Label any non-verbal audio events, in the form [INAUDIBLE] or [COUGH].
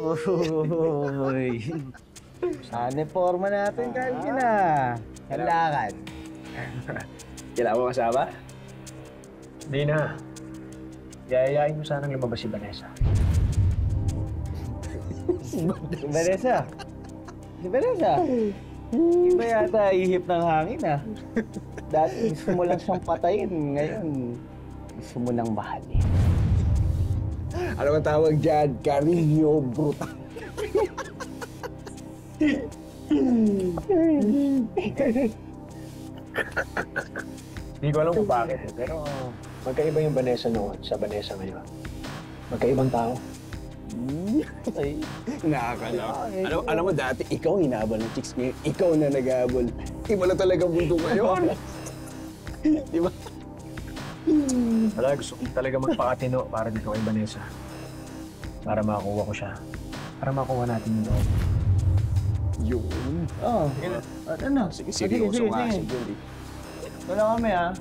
Uy. Sana forma natin, Calvin ah. Kailangan. Kailangan mo kasama? Hindi na. Yayayain mo sanang lumabas si Vanessa. Si Vanessa. Si Vanessa. Iba yata ihip ng hangin ah. Dati gusto mo lang siyang patayin. Ngayon, gusto mo nang mahalin. Ano ang tawag dyan? Carillo Brutal. Hindi ko alam kung bakit eh, pero magkaiba yung Vanessa noon sa Vanessa ngayon. Magkaibang tao. Ay, Nakakala. Alam, alam mo dati, ikaw ang hinabol ng chicks ngayon. Ikaw na naghabol. Iba na talaga mundo ngayon. [LAUGHS] Di ba? Wala, gusto ko talaga magpakatino para dito kay Vanessa. Para makakuha ko siya. Para makuha natin yung loob. Yun. oh. Ano na? Sige, seryoso nga si Julie. Wala kami ah.